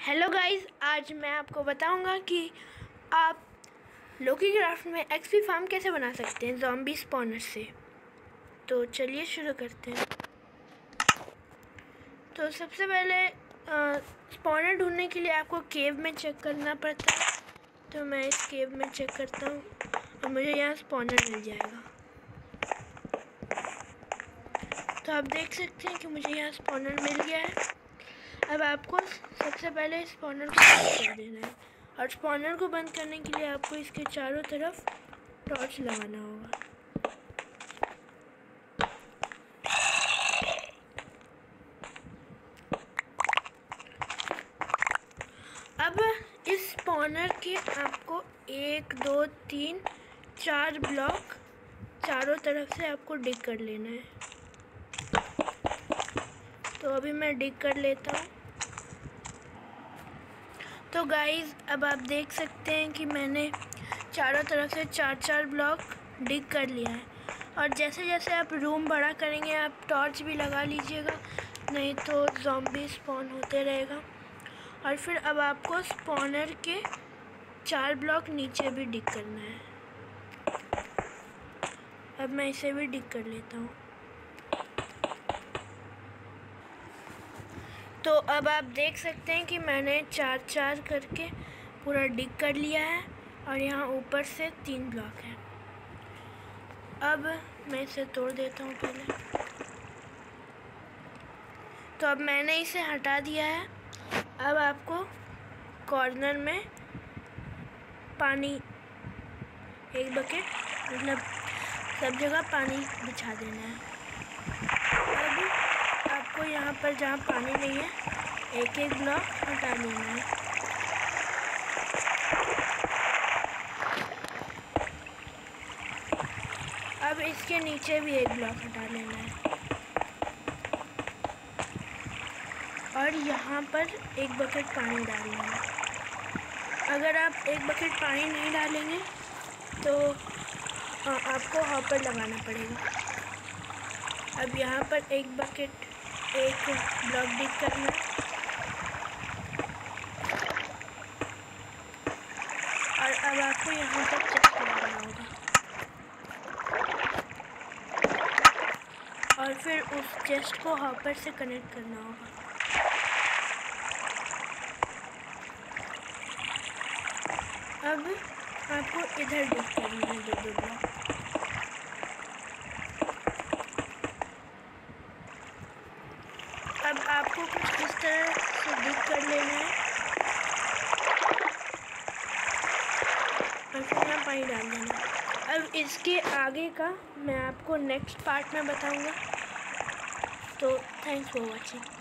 Hello guys आज मैं आपको बताऊँगा कि आप लोकी क्राफ्ट में एक्सपी फार्म कैसे बना सकते हैं जॉम्बी स्पॉनर से। तो चलिए शुरू करते हैं। तो सबसे पहले स्पॉनर ढूँढने के लिए आपको केव में चेक करना पड़ता है। तो मैं इस केव में चेक करता हूँ और मुझे यहाँ स्पॉनर मिल जाएगा। तो आप देख सकते हैं कि मुझे यहाँ स्पॉनर मिल गया है। अब आपको सबसे पहले स्पॉनर को बंद कर देना है। और स्पॉनर को बंद करने के लिए आपको इसके चारों तरफ़ टॉर्च लगाना होगा। अब इस स्पॉनर के आपको एक, दो, तीन, चार ब्लॉक चारों तरफ़ से आपको डिग कर लेना है। तो अभी मैं डिग कर लेता हूँ। तो गाइस अब आप देख सकते हैं कि मैंने चारों तरफ़ से चार चार ब्लॉक डिग कर लिया है। और जैसे जैसे आप रूम बड़ा करेंगे, आप टॉर्च भी लगा लीजिएगा, नहीं तो जॉम्बी स्पॉन होते रहेगा। और फिर अब आपको स्पॉनर के चार ब्लॉक नीचे भी डिग करना है। अब मैं इसे भी डिग कर लेता हूँ। तो अब आप देख सकते हैं कि मैंने चार चार करके पूरा डिग कर लिया है और यहाँ ऊपर से तीन ब्लॉक है। अब मैं इसे तोड़ देता हूँ पहले। तो अब मैंने इसे हटा दिया है। अब आपको कॉर्नर में पानी, एक बकेट मतलब सब जगह पानी बिछा देना है। अब आपको यहाँ पर जहाँ पानी नहीं है, एक एक ब्लॉक हटा लेना है। अब इसके नीचे भी एक ब्लॉक हटा लेना है। और यहाँ पर एक बकेट पानी डालना है। अगर आप एक बकेट पानी नहीं डालेंगे तो आपको हॉपर लगाना पड़ेगा। अब यहाँ पर एक बकेट एक ब्लॉक डिक करना और अब आपको यहाँ पर चेक करना होगा। और फिर उस चेस्ट को हॉपर से कनेक्ट करना होगा। अब आपको इधर डिक करना है दो दो ब्लॉक अब आपको कुछ इस तरह से डिप कर लेना है। और फिर यहाँ पानी डाल देना अब इसके आगे का मैं आपको नेक्स्ट पार्ट में बताऊँगा। तो थैंक्स फॉर वॉचिंग